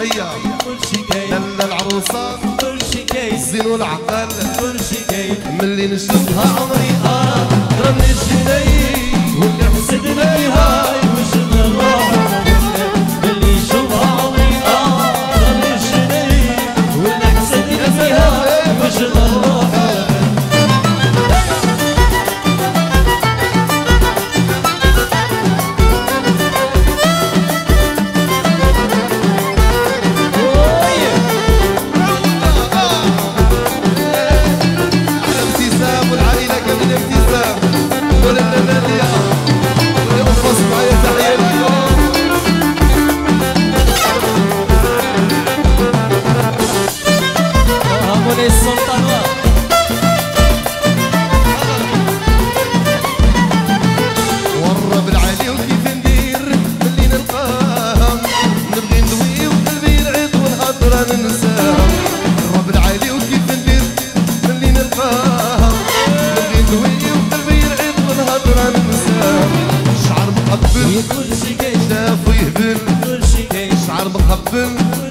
الضحية كل شي كاين دل العروسة كل شي كاين الزين والعقل كل شي كاين ملي نشوفها عمري. آه راني شدي ولا حسد بيها كل شي كيشاف يهبل كل شي كيشعر مخبل.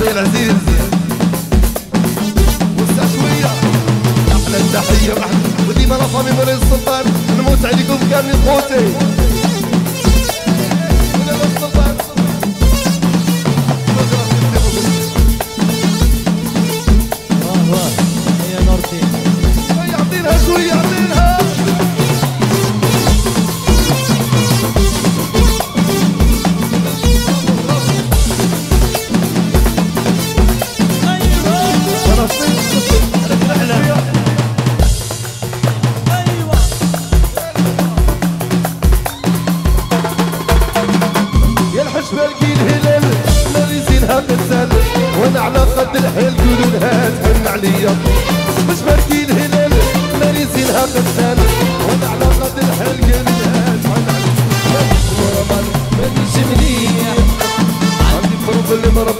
حسين عزيز. والسعشوية أحلى التحية وديما أنا صميم السلطان. نموت عليكم كان خوتي باقي الهلال ما يزينها مثال وأنا على قد الحال قولولها تهم عليا. مش باقي الهلال ما يزينها مثال وأنا على قد الحال قولولها تهم عليا. مانيش منيح عندي بروبليم ربي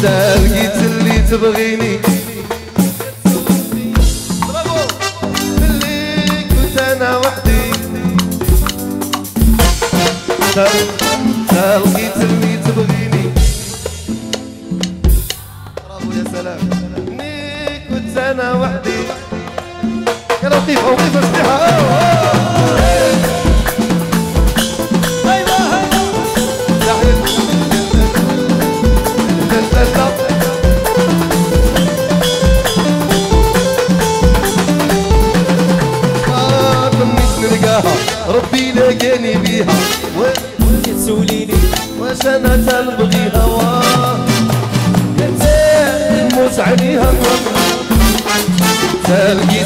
صدق لقيت اللي تبغيني. برافو. اللي تبغيني. برافو يا سلام. اللي كنت أنا وحدي. يا لطيفة وقيفة صحيحة أنا تلبغي هواه يا تلمس عليها تلقيت تلقي